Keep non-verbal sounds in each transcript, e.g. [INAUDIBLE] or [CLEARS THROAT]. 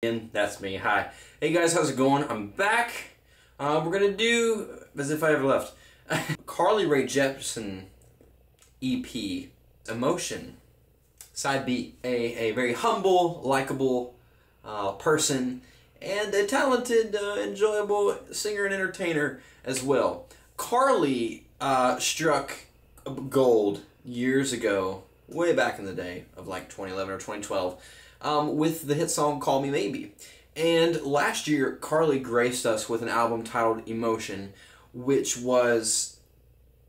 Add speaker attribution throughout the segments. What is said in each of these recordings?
Speaker 1: And that's me. Hi. Hey guys, how's it going? I'm back. Uh, we're gonna do as if I ever left. [LAUGHS] Carly Rae Jepsen EP, Emotion, side B. A a very humble, likable uh, person, and a talented, uh, enjoyable singer and entertainer as well. Carly uh, struck gold years ago, way back in the day of like 2011 or 2012 um, with the hit song Call Me Maybe. And last year, Carly graced us with an album titled Emotion, which was,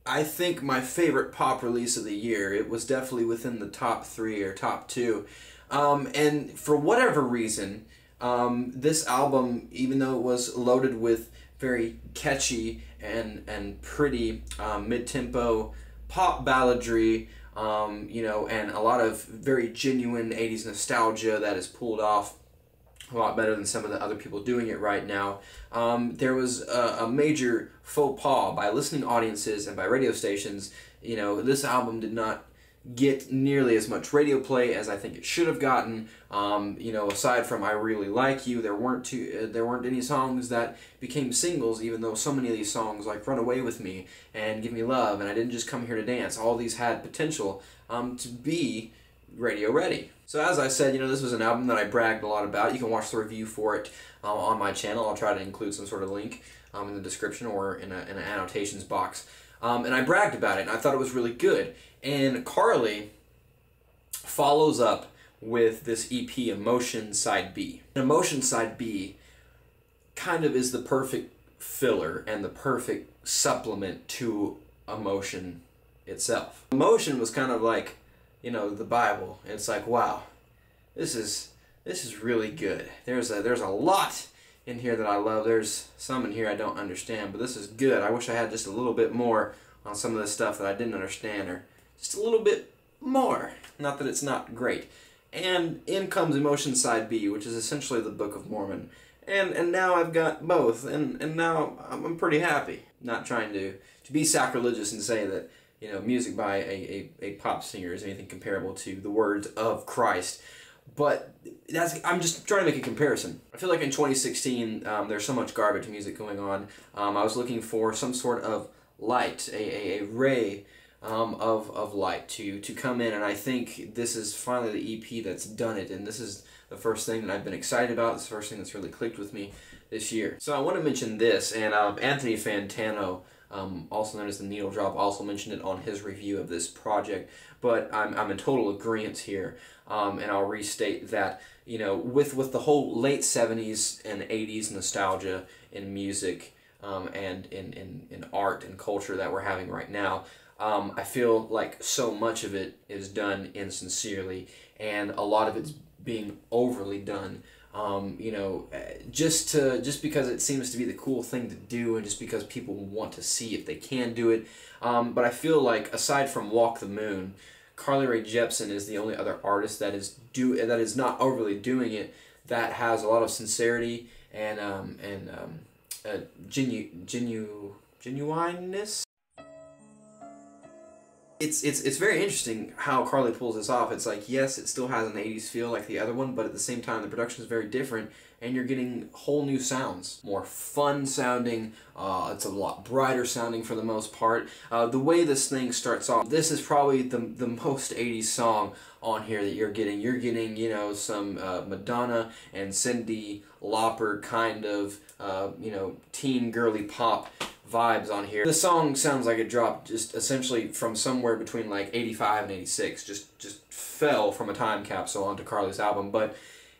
Speaker 1: I think, my favorite pop release of the year. It was definitely within the top three or top two. Um, and for whatever reason, um, this album, even though it was loaded with very catchy and, and pretty um, mid tempo pop balladry, um, you know, and a lot of very genuine 80s nostalgia that is pulled off a lot better than some of the other people doing it right now. Um, there was a, a, major faux pas by listening audiences and by radio stations. You know, this album did not get nearly as much radio play as I think it should have gotten. Um, you know, aside from "I Really Like You," there weren't too, uh, there weren't any songs that became singles. Even though so many of these songs, like "Run Away with Me" and "Give Me Love" and "I Didn't Just Come Here to Dance," all these had potential um, to be radio ready. So as I said, you know, this was an album that I bragged a lot about. You can watch the review for it uh, on my channel. I'll try to include some sort of link um, in the description or in, a, in an annotations box. Um, and I bragged about it, and I thought it was really good. And Carly follows up with this EP, Emotion Side B. And Emotion Side B kind of is the perfect filler and the perfect supplement to Emotion itself. Emotion was kind of like, you know, the Bible. It's like, wow, this is this is really good. There's a there's a lot in here that I love. There's some in here I don't understand, but this is good. I wish I had just a little bit more on some of the stuff that I didn't understand or just a little bit more. Not that it's not great. And in comes Emotion Side B, which is essentially the Book of Mormon. And and now I've got both, and, and now I'm, pretty happy. Not trying to, to be sacrilegious and say that you know music by a, a, a pop singer is anything comparable to the words of Christ. But that's I'm just trying to make a comparison. I feel like in 2016 um, there's so much garbage music going on. Um, I was looking for some sort of light, a, a, a ray um, of, of light to, to come in. And I think this is finally the EP that's done it. And this is the first thing that I've been excited about. The first thing that's really clicked with me this year. So I want to mention this. And um, Anthony Fantano, um, also known as the Needle Drop, also mentioned it on his review of this project. But I'm, I'm in total agreement here. Um, and I'll restate that, you know, with, with the whole late 70s and 80s nostalgia in music, um, and in, in, in art and culture that we're having right now. Um, I feel like so much of it is done insincerely, and a lot of it's being overly done. Um, you know, just to just because it seems to be the cool thing to do, and just because people want to see if they can do it. Um, but I feel like aside from Walk the Moon, Carly Rae Jepsen is the only other artist that is do that is not overly doing it that has a lot of sincerity and um, and um, uh, genu genu genuineness. It's it's it's very interesting how Carly pulls this off. It's like yes, it still has an '80s feel like the other one, but at the same time, the production is very different, and you're getting whole new sounds, more fun sounding. Uh, it's a lot brighter sounding for the most part. Uh, the way this thing starts off, this is probably the the most '80s song on here that you're getting. You're getting you know some uh, Madonna and Cyndi Lauper kind of uh, you know teen girly pop vibes on here. The song sounds like it dropped just essentially from somewhere between like 85 and 86. Just just fell from a time capsule onto Carly's album, but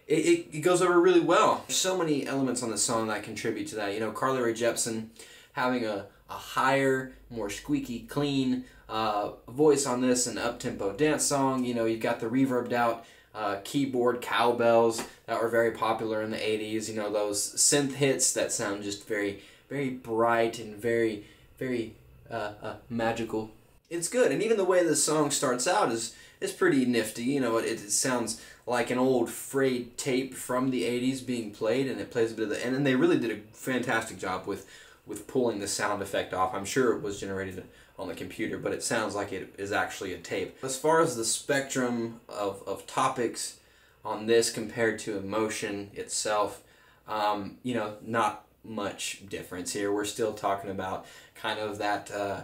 Speaker 1: it, it, it goes over really well. There's so many elements on the song that contribute to that. You know, Carly Rae Jepsen having a, a higher, more squeaky, clean uh, voice on this, an up-tempo dance song. You know, you've got the reverbed out uh, keyboard cowbells that were very popular in the 80s. You know, those synth hits that sound just very very bright and very, very uh, uh, magical. It's good, and even the way the song starts out is is pretty nifty. You know, it, it sounds like an old frayed tape from the '80s being played, and it plays a bit of the. And, and they really did a fantastic job with with pulling the sound effect off. I'm sure it was generated on the computer, but it sounds like it is actually a tape. As far as the spectrum of, of topics on this compared to Emotion itself, um, you know, not much difference here. We're still talking about kind of that, uh,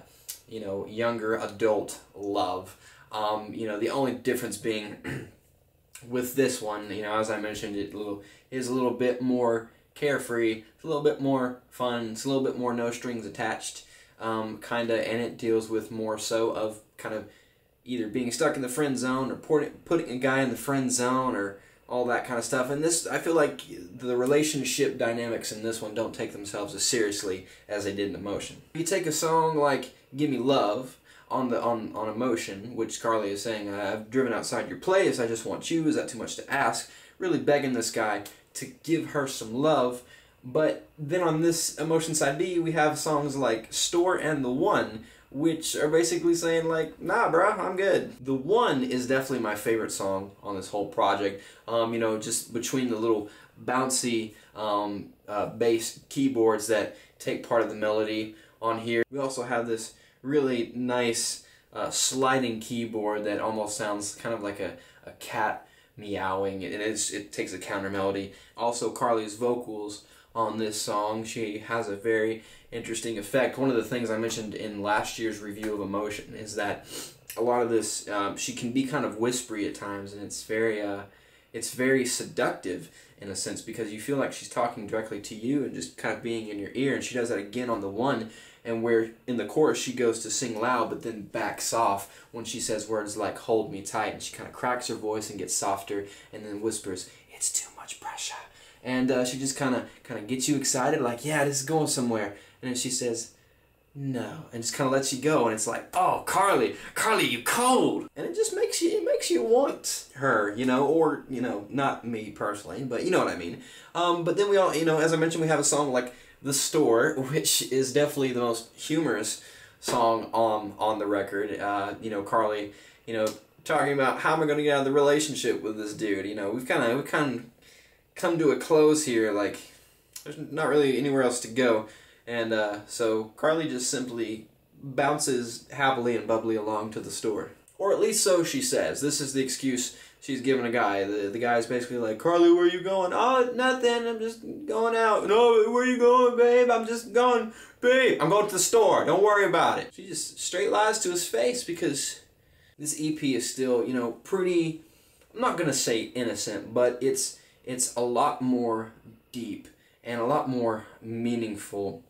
Speaker 1: you know, younger adult love. Um, you know, the only difference being [CLEARS THROAT] with this one, you know, as I mentioned, it little is a little bit more carefree. It's a little bit more fun. It's a little bit more no strings attached, um, kind of, and it deals with more so of kind of either being stuck in the friend zone or putting putting a guy in the friend zone or all that kind of stuff. And this, I feel like the relationship dynamics in this one don't take themselves as seriously as they did in Emotion. If you take a song like "Give Me Love" on the on on Emotion, which Carly is saying, "I've driven outside your place. I just want you. Is that too much to ask?" Really begging this guy to give her some love. But then on this Emotion side B, we have songs like "Store" and "The One." Which are basically saying like, nah, bro, I'm good. The one is definitely my favorite song on this whole project. Um, you know, just between the little bouncy um, uh, bass keyboards that take part of the melody on here. We also have this really nice uh, sliding keyboard that almost sounds kind of like a, a cat meowing. Is it takes a counter melody. Also, Carly's vocals on this song. She has a very interesting effect. One of the things I mentioned in last year's review of Emotion is that a lot of this um, she can be kind of whispery at times, and it's very uh, it's very seductive in a sense because you feel like she's talking directly to you and just kind of being in your ear. And she does that again on the one, and where in the chorus she goes to sing loud, but then backs off when she says words like "hold me tight," and she kind of cracks her voice and gets softer, and then whispers, "It's too much pressure." And uh, she just kind of kind of gets you excited, like, yeah, this is going somewhere. And then she says, no, and just kind of lets you go, and it's like, oh, Carly, Carly, you cold, and it just makes you it makes you want her, you know, or you know, not me personally, but you know what I mean. Um, but then we all, you know, as I mentioned, we have a song like "The Store," [LAUGHS] which is definitely the most humorous song on on the record. Uh, you know, Carly, you know, talking about how am I going to get out of the relationship with this dude. You know, we've kind of we kind of come to a close here. Like, there's not really anywhere else to go. And uh, so Carly just simply bounces happily and bubbly along to the store. Or at least so she says. This is the excuse she's giving a guy. The, the guy's basically like, Carly, where are you going? Oh, nothing. I'm just going out. No, where you going, babe? I'm just going, babe. I'm going to the store. Don't worry about it. She just straight lies to his face because this EP is still, you know, pretty, I'm not going to say innocent, but it's it's a lot more deep and a lot more meaningful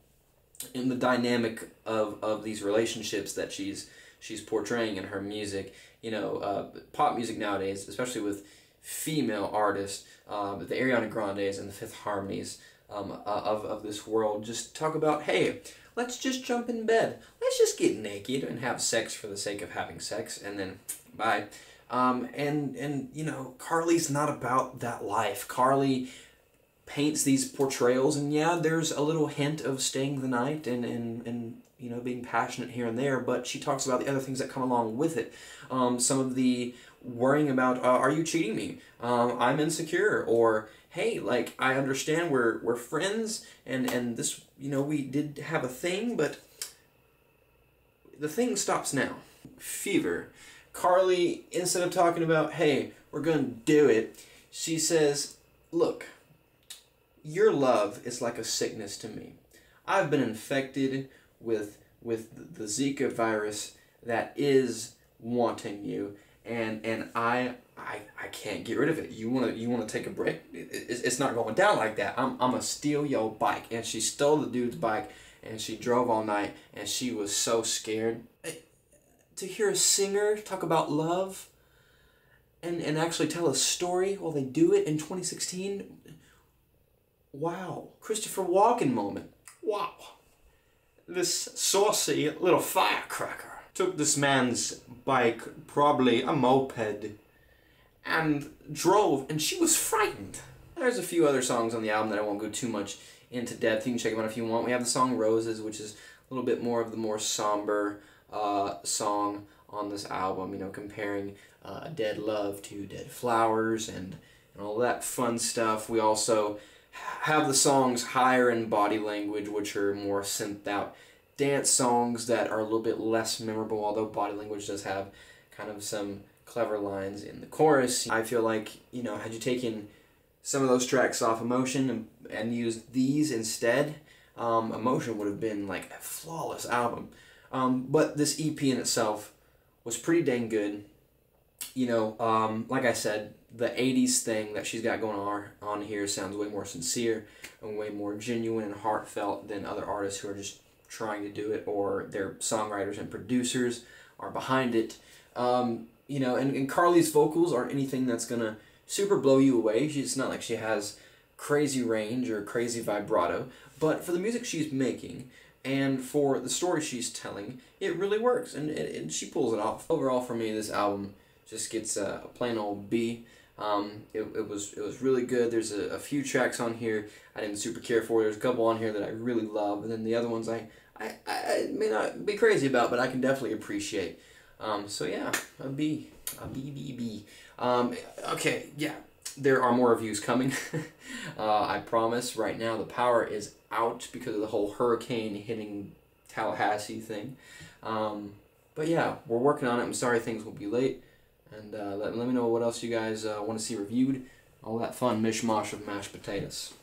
Speaker 1: in the dynamic of, of these relationships that she's she's portraying in her music. You know, uh, pop music nowadays, especially with female artists, uh, the Ariana Grandes and the Fifth Harmonies um, uh, of, of this world, just talk about, hey, let's just jump in bed. Let's just get naked and have sex for the sake of having sex, and then bye. Um, and and you know, Carly's not about that life. Carly paints these portrayals, and yeah, there's a little hint of staying the night and and and you know being passionate here and there, but she talks about the other things that come along with it. Um, some of the worrying about, uh, are you cheating me? Um, I'm insecure, or hey, like I understand we're we're friends, and and this you know we did have a thing, but the thing stops now. Fever Carly, instead of talking about, hey, we're going to do it, she says, look, your love is like a sickness to me. I've been infected with with the Zika virus that is wanting you, and and I I, I can't get rid of it. You wanna you wanna take a break? It, it, it's not going down like that. I'm I'm gonna steal your bike, and she stole the dude's bike, and she drove all night, and she was so scared to hear a singer talk about love and, and actually tell a story while they do it in 2016, wow. Christopher Walken moment. Wow. This saucy little firecracker took this man's bike, probably a moped, and drove, and she was frightened. There's a few other songs on the album that I won't go too much into depth. You can check them out if you want. We have the song Roses, which is a little bit more of the more somber, uh, song on this album, you know, comparing uh, Dead Love to Dead Flowers and, and all that fun stuff. We also have the songs Higher in Body Language, which are more synthed out dance songs that are a little bit less memorable, although Body Language does have kind of some clever lines in the chorus. I feel like, you know, had you taken some of those tracks off Emotion and, and used these instead, um, Emotion would have been like a flawless album. Um, but this EP in itself was pretty dang good. You know, um, like I said, the 80s thing that she's got going on, on here sounds way more sincere and way more genuine and heartfelt than other artists who are just trying to do it or their songwriters and producers are behind it. Um, you know, and, and Carly's vocals aren't anything that's going to super blow you away. She's not like she has crazy range or crazy vibrato, but for the music she's making and for the story she's telling, it really works and, and, and she pulls it off. Overall, for me, this album just gets a, a plain old B. Um, it, it was it was really good. There's a, a few tracks on here I didn't super care for. There's a couple on here that I really love, and then the other ones I, I, I may not be crazy about, but I can definitely appreciate. Um, so yeah, a B, a B, B, B. Um, okay, yeah, there are more reviews coming. [LAUGHS] uh, I promise. Right now, the power is out because of the whole hurricane hitting Tallahassee thing. Um, but yeah, we're working on it. I'm sorry things will be late. And uh, let, let me know what else you guys uh, want to see reviewed. All that fun mishmash of mashed potatoes.